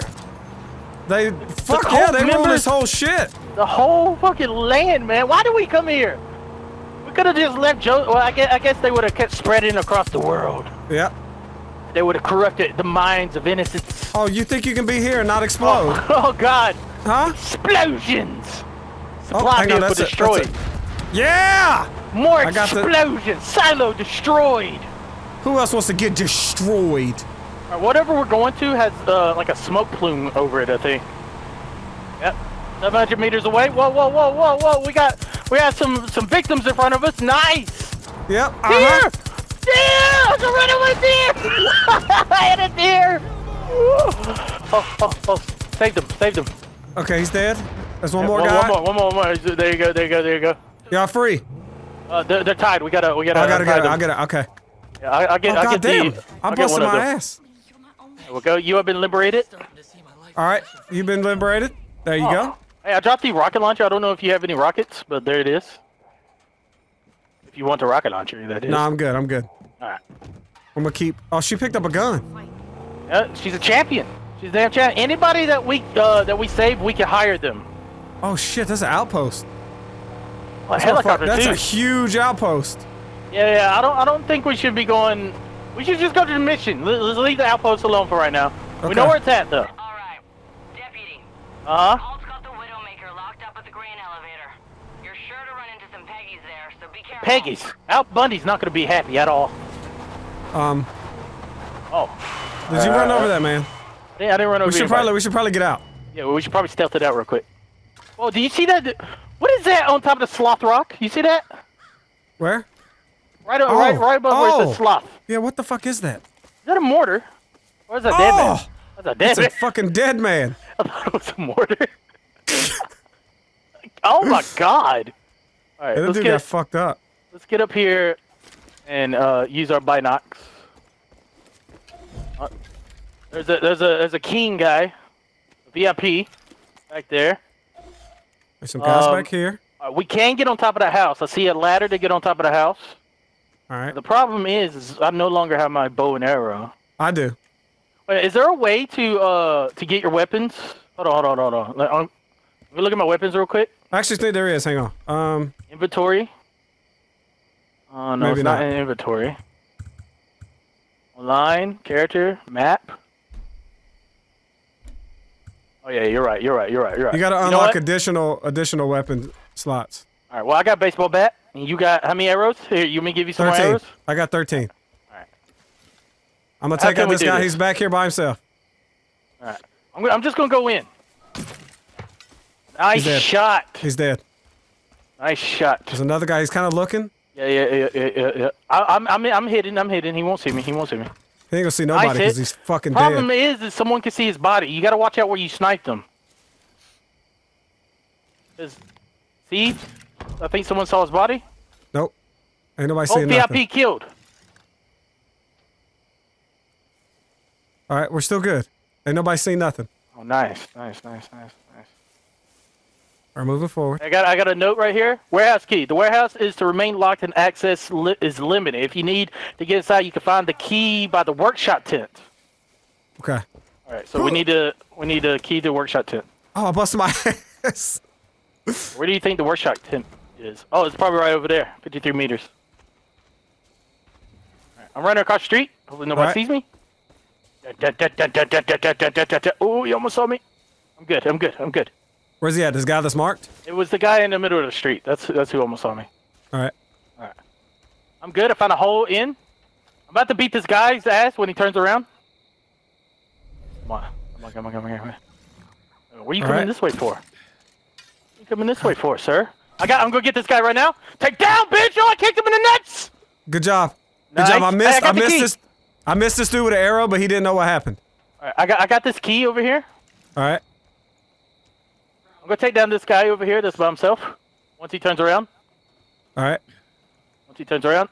They fuck cult yeah, they rule this whole shit. The whole fucking land, man. Why did we come here? We could have just left Joe. Well, I guess I guess they would have kept spreading across the world. Yep. They would have corrupted the minds of innocents. Oh, you think you can be here and not explode? *laughs* Oh God! Huh? Explosions. Oh, Supply vehicle that's it, that's destroyed. it. Yeah! More I got the- explosions. Silo destroyed. Who else wants to get destroyed? Right, whatever we're going to has uh, like a smoke plume over it. I think. Yep. 700 meters away. Whoa, whoa, whoa, whoa, whoa! We got we got some some victims in front of us. Nice. Yep. Deer! Uh-huh. Deer! It's a runaway deer! *laughs* I had a deer! Oh, oh, oh. Saved him, saved him. Okay, he's dead. There's one more one, guy. One more, one more, one more. There you go, there you go, there you go. Y'all free. Uh, they're, they're tied. We gotta, we gotta. I gotta get it. them. I gotta. Okay. Yeah, I, I get, Oh, I God get damn. the. I'm busting my ass. There we go. You have been liberated. All right. You've been liberated. There you Oh. go. Hey, I dropped the rocket launcher. I don't know if you have any rockets, but there it is. If you want the rocket launcher, that is. No, I'm good. I'm good. All right. I'm gonna keep. Oh, she picked up a gun. Yeah, she's a champion. She's a damn champion. Anybody that we uh, that we save, we can hire them. Oh shit, that's an outpost. A helicopter That's too. a huge outpost. Yeah, yeah. I don't. I don't think we should be going. We should just go to the mission. Let- Let's leave the outpost alone for right now. We know where it's at, though. All right, deputy. Uh huh. Cult's got the Widowmaker locked up at the grain elevator. You're sure to run into some Peggies there, so be careful. Peggy's. Al Bundy's not gonna be happy at all. Um, Oh. did you run over that man? Yeah, I didn't run over We should anybody. probably. We should probably get out. Yeah, well, we should probably stealth it out real quick. Oh, do you see that? What is that on top of the sloth rock? You see that? Where? Right, on, Oh, right, right above where it oh. sloth. Yeah. What the fuck is that? Is that a mortar? Or is that a dead man? Oh, That's a dead it's a fucking dead man. *laughs* I thought it was a mortar. *laughs* oh my *laughs* god! All right, Yeah, that let's dude get got fucked up. let's get up here and uh, use our binocs. Uh, there's a there's a there's a king guy, VIP, back there. There's some guys Um, back here. Uh, we can get on top of the house. I see a ladder to get on top of the house. All right. The problem is, is I no longer have my bow and arrow. I do. Wait, is there a way to uh to get your weapons? Hold on, hold on, hold on. Let, um, let me look at my weapons real quick. I actually think there is. Hang on. Um, Inventory. Oh no, Maybe it's not not. in inventory. Line, character, map. Oh yeah, you're right. You're right. You're right. You're right. You got to know unlock additional additional weapon slots. All right. Well, I got baseball bat. And you got how many arrows? Here, you want me to give you some more 13. arrows? I got 13. Alright. I'm gonna How take out this guy. this? He's back here by himself. All right. I'm, gonna, I'm just gonna go in. Nice He's shot. He's dead. Nice shot. There's another guy. He's kind of looking. Yeah, yeah, yeah, yeah, yeah. I, I'm, I'm, I'm hidden. I'm hidden. He won't see me. He won't see me. He ain't gonna see nobody because he's fucking Problem dead. is, is someone can see his body. You got to watch out where you sniped him. 'Cause- see, I think someone saw his body. Nope. Ain't nobody Oh, seeing nothing. VIP killed. All right, we're still good. Ain't nobody seen nothing. Oh, nice, nice, nice, nice. We're moving forward. I got I got a note right here. Warehouse key. The warehouse is to remain locked and access li is limited. If you need to get inside, you can find the key by the workshop tent. Okay. All right. So we need to we need to key the workshop tent. Oh, I busted my ass. Where do you think the workshop tent is? Oh, it's probably right over there. 53 meters. I'm running across the street. Hopefully nobody right. sees me. Oh, you almost saw me. I'm good. I'm good. I'm good. Where's he at? This guy that's marked? It was the guy in the middle of the street. That's that's who almost saw me. All right. Alright. I'm good. I found a hole in. I'm about to beat this guy's ass when he turns around. Come on. Come on. Come on. Come on. Come on. Where you coming Alright. this way for? What you coming this way for, sir? I got. I'm gonna get this guy right now. Take down, bitch! Oh, I kicked him in the nuts. Good job. Good Nice. job. I Hey, I missed. I, missed key. this. I missed this dude with an arrow, but he didn't know what happened. All right, I got. I got this key over here. All right. I'm gonna take down this guy over here that's by himself. Once he turns around. All right. Once he turns around.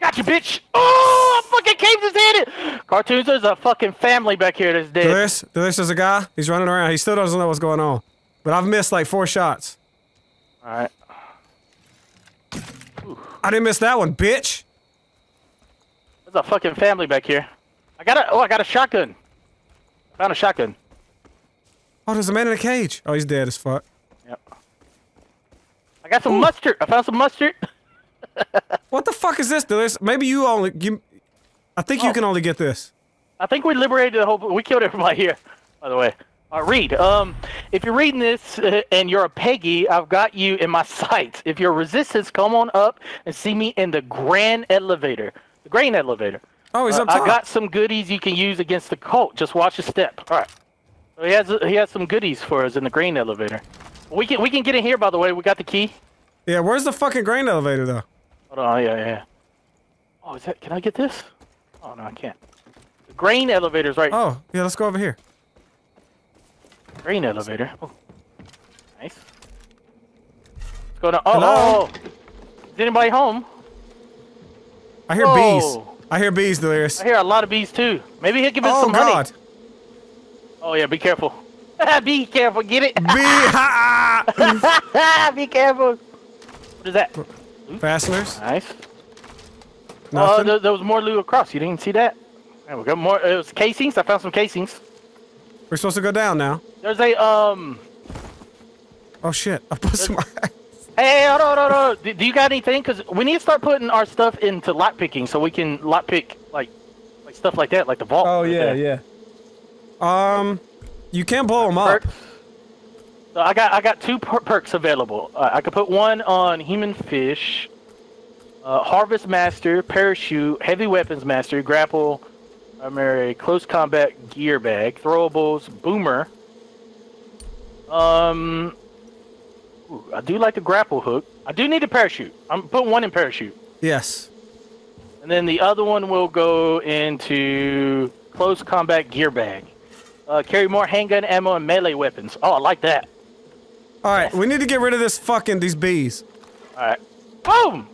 Gotcha, bitch! Oh, I fucking his head in! Cartoons, there's a fucking family back here that's dead. Delirious. Delirious is a guy. He's running around. He still doesn't know what's going on. But I've missed like four shots. Alright. I didn't miss that one, bitch. There's a fucking family back here. I got a. Oh, I got a shotgun. Found a shotgun. Oh, there's a man in a cage. Oh, he's dead as fuck. Yep. I got some mustard. I found some mustard. *laughs* What the fuck is this, Delirious? Maybe you only. You, I think you Oh. can only get this. I think we liberated the whole. We killed everybody here. By the way. Uh, read. Um, if you're reading this uh, and you're a Peggy, I've got you in my *laughs* sights. If you're resistance, come on up and see me in the grand elevator. The grain elevator. Oh, he's Uh, up top. I got some goodies you can use against the cult. Just watch a step. All right. He has he has some goodies for us in the grain elevator. We can we can get in here. By the way, we got the key. Yeah, where's the fucking grain elevator though? Hold on. Yeah, yeah. Oh, is that? Can I get this? Oh no, I can't. The grain elevator's right. Oh, yeah, let's go over here. Grain elevator. Oh. Nice. What's going on? Oh, Hello? oh, oh. Is anybody home? I hear Whoa. bees. I hear bees, Delirious. I hear a lot of bees too. Maybe he'll give us Oh some honey. God. Oh yeah, be careful. *laughs* be careful. Get it. Bee. Ha, *laughs* be careful. What is that? *laughs* Fasteners. Nice. Oh, Nothing. there, there was more loot across. You didn't see that? There we got More. It was casings. I found some casings. We're supposed to go down now. There's a um. Oh shit! I put some. Hey, hold on, hold on. Do, do you got anything? Cause we need to start putting our stuff into lock picking so we can lock pick like, like stuff like that, like the vault. Oh right yeah, there. yeah. Um, you can't blow them up. So I got I got two per- perks available. Uh, I could put one on human fish, uh, harvest master, parachute, heavy weapons master, grapple, primary, close combat gear bag, throwables, boomer. Um, ooh, I do like the grapple hook. I do need a parachute. I'm putting one in parachute, Yes. and then the other one will go into close combat gear bag. Uh, carry more handgun ammo and melee weapons. Oh, I like that. All right, we need to get rid of this fucking these bees. All right. Boom!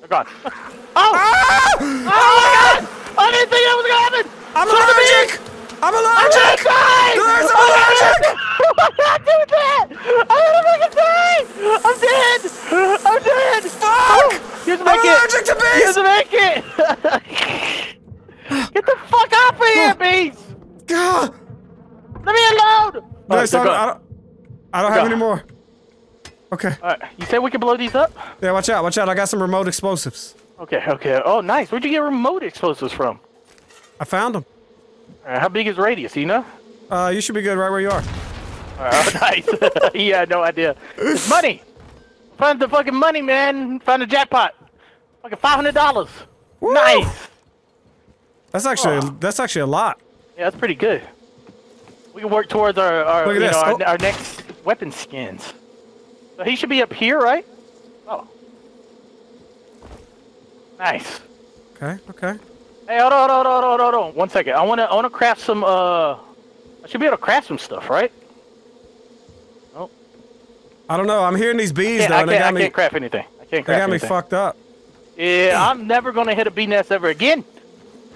They're gone. *laughs* Oh! Ah! Oh my god! I didn't think that was gonna happen! I'm Son allergic. I'm allergic. I'm allergic. gonna die! There's I'm allergic! *laughs* gonna not do that! I'm gonna fucking die! I'm dead! I'm dead! Fuck! Here's I'm my kit! allergic to bees. Here's my kit! Get the fuck off of here, bees! God. Let me alone! No, Alright, it's not- I don't. I don't have any more. Okay. Alright, you said we could blow these up? Yeah, watch out, watch out. I got some remote explosives. Okay, okay. Oh, nice. Where'd you get remote explosives from? I found them. Alright, how big is radius, you know? Uh, you should be good right where you are. *laughs* Oh, nice. *laughs* yeah, had no idea. It's money. Find the fucking money, man. Find the jackpot. Fucking five hundred dollars. Nice. That's actually Oh. that's actually a lot. Yeah, that's pretty good. We can work towards our our, you know, our, Oh. our next weapon skins. So he should be up here, right? Oh. Nice. Okay, okay. Hey, hold on, hold on, hold on, hold on. One second. I wanna I wanna craft some uh I should be able to craft some stuff, right? I don't know. I'm hearing these bees Can't, though, I can't, I got me can't craft anything. I can't they craft got me fucked up. Yeah, I'm never gonna hit a bee nest ever again.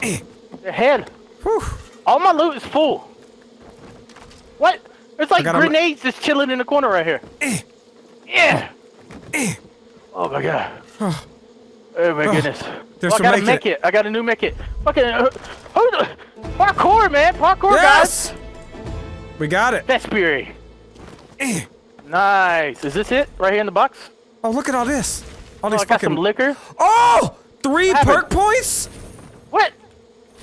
the hell. Whew. All my loot is full. What? There's like grenades just chilling in the corner right here. Eh. Yeah. Oh my god. Oh my goodness. There's Oh, I got a mech it. I got a new mech it. Fucking uh, who the parkour, man, parkour Yes. guys. We got it. Vespery. Eh. Nice. Is this it right here in the box? Oh, look at all this. All Oh, these I got some liquor. oh, three perk points What?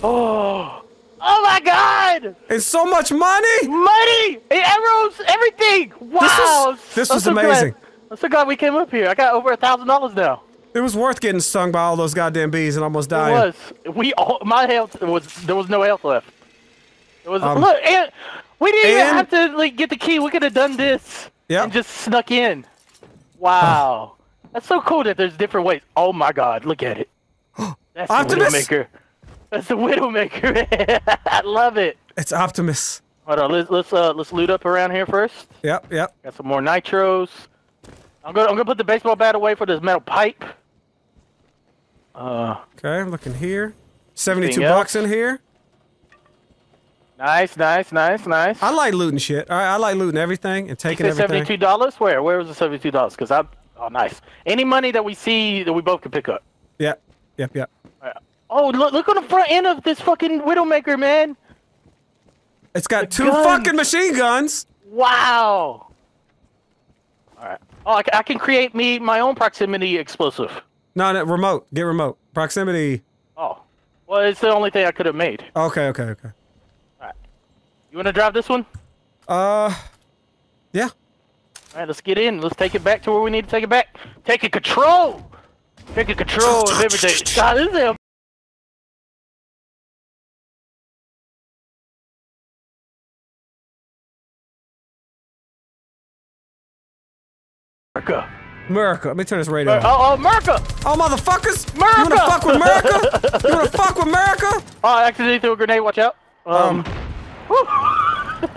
Oh. Oh my god! and so much money. Money! Arrows! Everything! Wow! this I'm was so glad- amazing. I'm so glad we came up here. I got over a thousand dollars now. It was worth getting stung by all those goddamn bees and almost dying. It was. We all, my health was there was no health left. It was Um, look and we didn't even have to like get the key. We could have done this Yep. and just snuck in. Wow, that's so cool that there's different ways. Oh my God, look at it. *gasps* That's the Optimus? Widowmaker. That's the Widowmaker. *laughs* I love it. It's Optimus. Hold on, let's let's uh let's loot up around here first. Yep, yep. Got some more nitros. I'm gonna I'm gonna put the baseball bat away for this metal pipe. Uh, Okay, I'm looking here. 72 bucks in here. nice, nice, nice, nice. I like looting shit. All right, I like looting everything and taking everything. seventy-two dollars. Where? Where was the seventy-two dollars? Because I. Oh, nice. Any money that we see that we both can pick up. Yep, yep, yep. Oh, look! Look on the front end of this fucking Widowmaker, man. It's got two guns. fucking machine guns. Wow. All right. Oh, I, I can create me my own proximity explosive. No, no, remote. Get remote. Proximity. Oh, well, it's the only thing I could have made. Okay, okay, okay. All right. You want to drive this one? Uh, yeah. All right, let's get in. Let's take it back to where we need to take it back. Take Taking control. Take Taking control of everything. God, this is a America. America. Let me turn this radio Oh, on. oh, America! Oh, motherfuckers! America! *laughs* You wanna fuck with America? you wanna fuck with America? Oh, I accidentally threw a grenade. Watch out. Um, *laughs*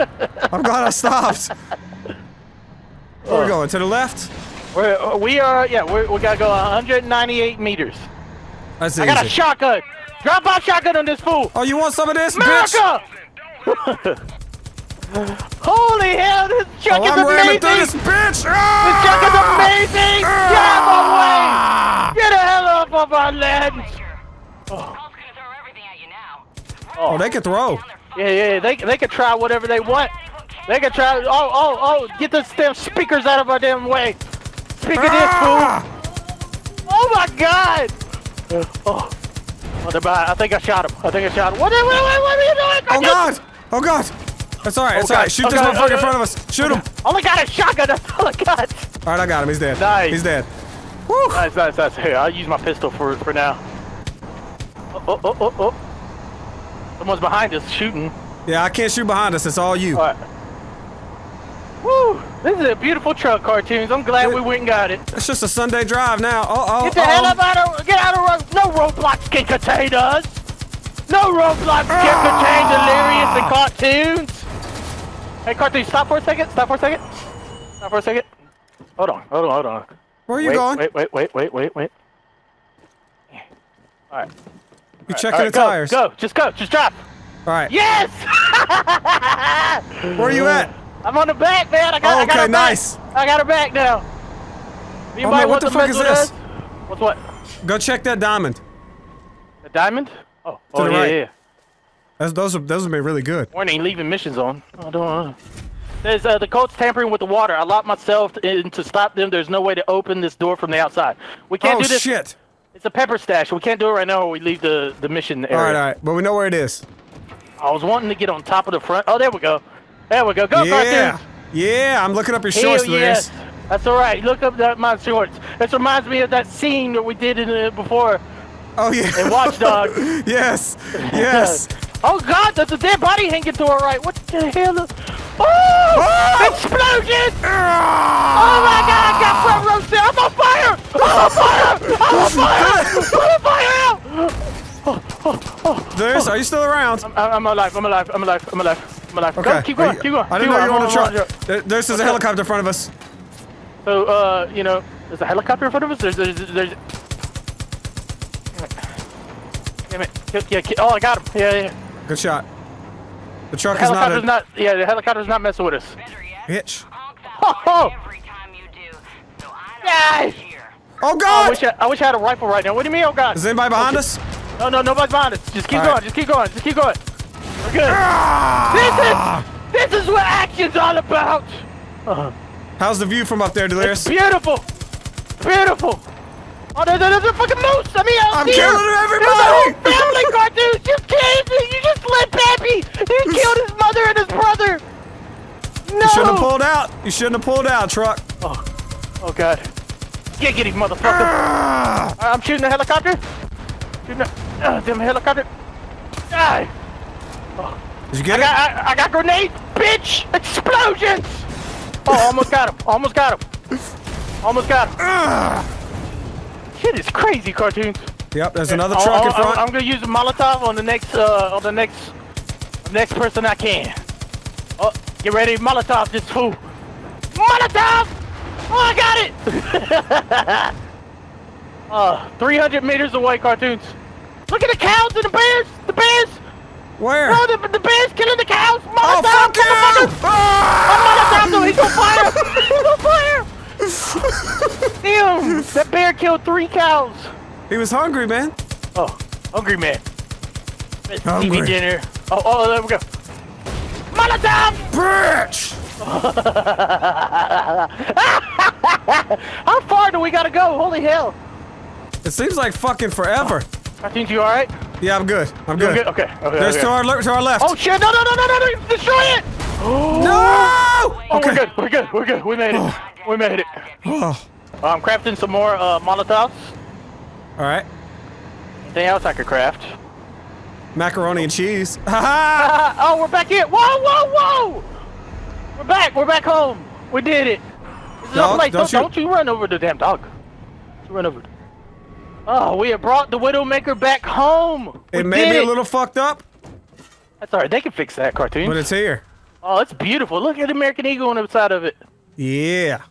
I'm glad I stopped. *laughs* Where we going? To the left? we're, uh, we are, yeah, we're, we gotta go 198 meters. That's I easy. got a shotgun. Drop my shotgun on this fool. oh, you want some of this, bitch? America! Holy hell, this truck Oh, is I'm ramming amazing! through this bitch! This truck is Ah! amazing! Get out of my Ah! way! Get the hell off of my land! Paul's gonna throw everything at you now. Oh, they can throw. Yeah, yeah, they, they can try whatever they want. They can try, oh, oh, oh, get the damn speakers out of our damn way! Speaker Ah! this fool! Oh my god! Oh. Oh, they're behind. I think I shot him. I think I shot him. What, what, what, what are you doing? Oh god! Oh god! That's alright, that's Oh, alright. Shoot Oh, this God. motherfucker in Oh, front of us. Shoot him! Oh Only got a shotgun. *laughs* That's all I got. Alright, I got him. He's dead. Nice. He's dead. Woo! Nice, nice, nice. Here, I'll use my pistol for for now. Oh, oh, oh, oh, oh. Someone's behind us shooting. Yeah, I can't shoot behind us. It's all you. All right. Woo! This is a beautiful truck, cartoons. I'm glad we went and got it. It's just a Sunday drive now. Oh, oh, Get the oh. hell up out of get out of road. No roadblocks can contain us. No roadblocks can ah! contain delirious and cartoons. Hey, cartoons, stop for a second. Stop for a second. Stop for a second. Hold on. Hold on. Hold on. Where are you wait, going? Wait, wait, wait, wait, wait, wait. All right. You All checking right, the go, tires. Go. Just go. Just drop. Alright. Yes. Where are you at? *laughs* I'm on the back, man. I got, Oh, I got okay, her back. nice. I got her back now. Anybody Oh, man, what the fuck is this? What's what? Go check that diamond. A diamond? Oh, oh the yeah, right. yeah. That's, those are those have been really good. Warning, leaving missions on. I don't know. There's uh, the Colts tampering with the water. I locked myself in to stop them. There's no way to open this door from the outside. We can't oh do this. shit! It's a prepper stash. We can't do it right now or we leave the, the mission area. All right, all right. But we know where it is. I was wanting to get on top of the front. Oh, there we go. There we go. Go, Yeah. cartoons. Yeah, I'm looking up your Hell shorts, Delirious. yes. That's all right. Look up that, my shorts. This reminds me of that scene that we did in it before Oh yeah. in Watch Dogs. *laughs* yes. Yes. *laughs* oh God, there's a dead body hanging to our right. What the hell? is- Oh! Oh! Explosion! Oh my God! I got front roasted. I'm on fire! I'm on *laughs* fire! I'm on fire! I'm on fire! Delirious, are you still around? I'm, I'm alive. I'm alive. I'm alive. I'm alive. I'm alive. Okay. Go, keep going. You- keep going. I didn't keep know going. you were on the truck. truck. There- There's, there's a helicopter in front of us. So, uh, you know, there's a helicopter in front of us. There's, there's, there's. Damn it! Damn it. Yeah, ki- Oh, I got him. Yeah, yeah. Good shot. The truck The is not a not. Yeah, the helicopter's not messing with us. Bitch. do, so Yes. Oh I God! wish I, I wish I had a rifle right now. What do you mean? Oh God! Is anybody behind us? No, no, nobody's behind us. Just keep All going. right. Just keep going. Just keep going. We're good. Ah! This is this is what action's all about. Uh, How's the view from up there, Delirious? beautiful. Beautiful. Oh, there, there- there's a fucking moose. I mean, out I'm here. killing There's a whole everybody! family cartoons. You crazy? You just let Pappy. He *laughs* killed his mother and his brother. No. You shouldn't have pulled out. You shouldn't have pulled out, truck. Oh, oh God. Get, him, motherfucker. Ah! Alright, I'm shooting a helicopter. Shooting a uh, damn helicopter. Die. Did you get I it? got, I, I got grenades, bitch! Explosions! Oh, almost got him. Almost got him. *laughs* Almost got him. Ah! Shit is crazy, cartoons. Yep, there's another Oh, truck oh, in front. I'm, I'm gonna use a Molotov on the next, uh, on the next, next person I can. Oh, get ready, Molotov this fool. Molotov! Oh, I got it! *laughs* uh, 300 meters away, cartoons. Look at the cows and the bears! The bears! Where? Oh, the, the bears killing the cows! Oh, Molotov, fuck you! Ah! Molotov, he's on fire! *laughs* he's on fire! Damn, that bear killed three cows. He was hungry, man. Oh, hungry man. Hungry. TV dinner. Oh, oh, there we go. Molotov! Bitch! *laughs* How far do we gotta go? Holy hell! It seems like fucking forever. I think you alright? Yeah, I'm good. I'm good. good? Okay. Okay. There's okay. to our to our left. Oh shit! No! No! No! No! No! no. Destroy it! *gasps* no! Oh, Okay. we're good. We're good. We're good. We made it. Oh. We made it. Oh. I'm crafting some more uh, Molotovs. All right. Anything else I could craft? Macaroni and cheese. Ha *laughs* *laughs* ha! Oh, we're back here. Whoa! Whoa! Whoa! We're back. We're back home. We did it. This is Dog, place. don't Don't, you- don't you run over the damn dog. Don't run over. Oh, we have brought the Widowmaker back home. We It may be a little fucked up, That's alright. They can fix that cartoon. but it's here. Oh, it's beautiful. Look at the American Eagle on the side of it. Yeah.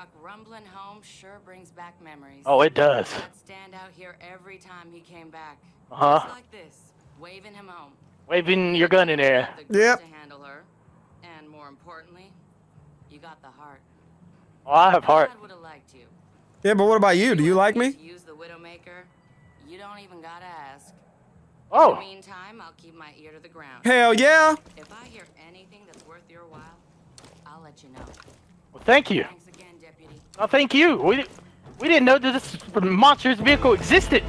Truck rumbling home sure brings back memories. Oh, it does. Stand out here every time he came back. Uh-huh. Just like this, waving him home. Waving your gun in there. The Yep. to handle her, and more importantly, you got the heart. Oh, I have heart. Dad would have liked you. Yeah, but what about you? Do you like me? To use the Widowmaker, you don't even gotta ask. In Oh, the meantime, I'll keep my ear to the ground. Hell yeah. If I hear anything that's worth your while, I'll let you know. well, thank you. Thanks again, Oh, thank you. We, we didn't know that this monstrous vehicle existed.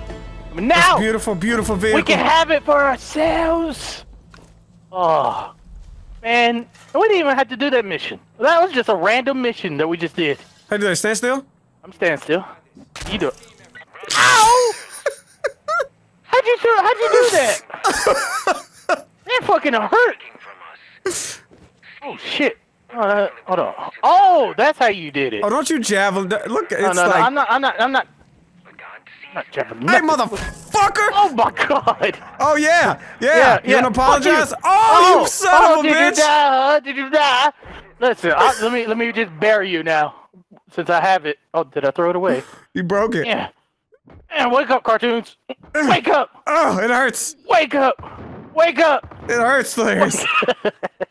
I mean, now Beautiful, beautiful vehicle. we can have it for ourselves. Oh, man. We didn't even have to do that mission. That was just a random mission that we just did. How do they stand still? I'm standing still. You do it. *laughs* Ow! How'd you do, how'd you do that? *laughs* that fucking hurt. Oh shit. Oh, hold on. Oh, that's how you did it. Oh, don't you javelin? Look, it's no, no, no, I'm not. I'm not. I'm not. I'm not hey, motherfucker! Oh my god. Oh yeah, yeah. Yeah, you yeah. wanna fuck you. apologize? Oh, you oh, son oh, of a did bitch! You die? Did you die? Listen, I, let me let me just bury you now, since I have it. Oh, did I throw it away? *laughs* You broke it. Yeah. And wake up, cartoons. Wake up. Oh, it hurts. Wake up. Wake up. It hurts, *laughs*